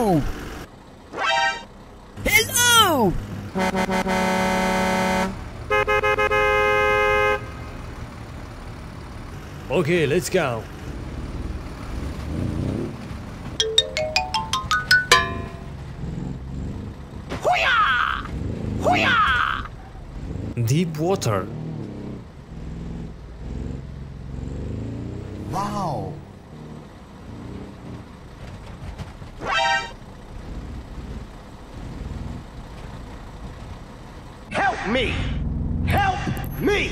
Hello! Hello! Okay, let's go. Deep water. Wow! Help me! Help me!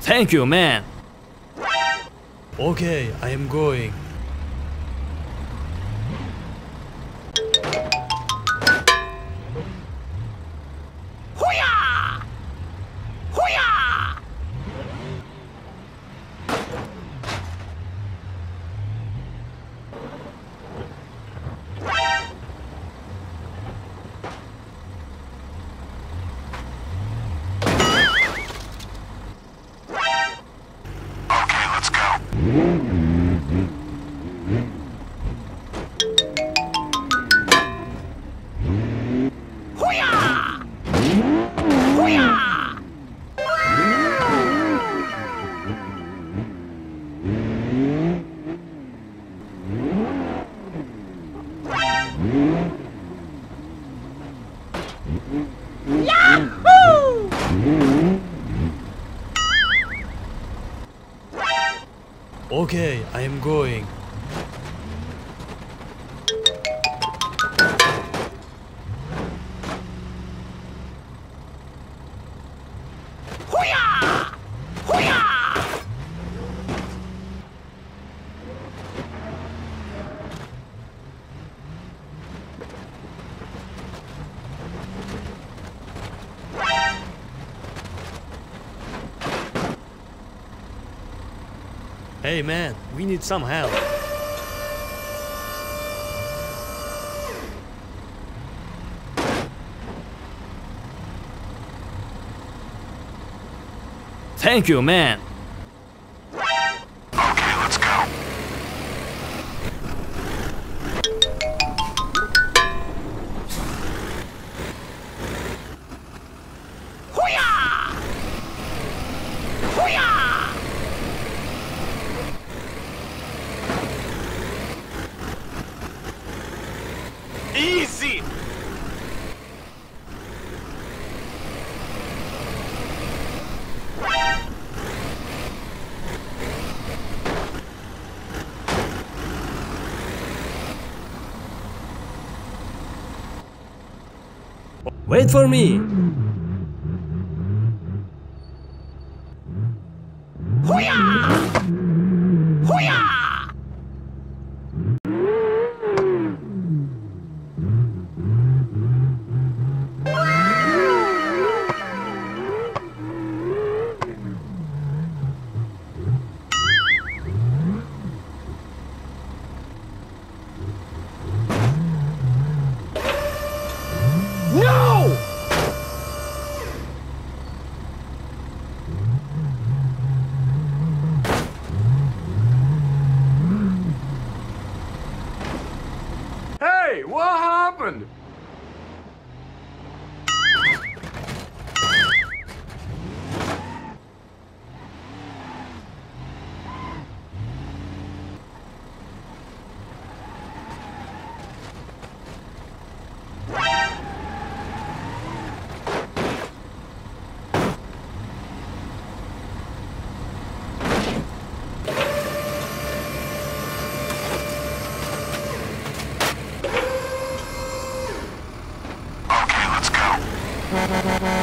Thank you, man. Okay, I am going. Okay, I am going. Hey man, we need some help. Thank you, man. Wait for me. No! Hey, what happened? No! Oh my god!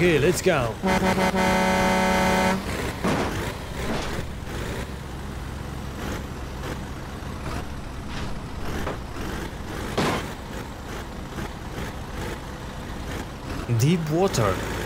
Okay, let's go. Deep water.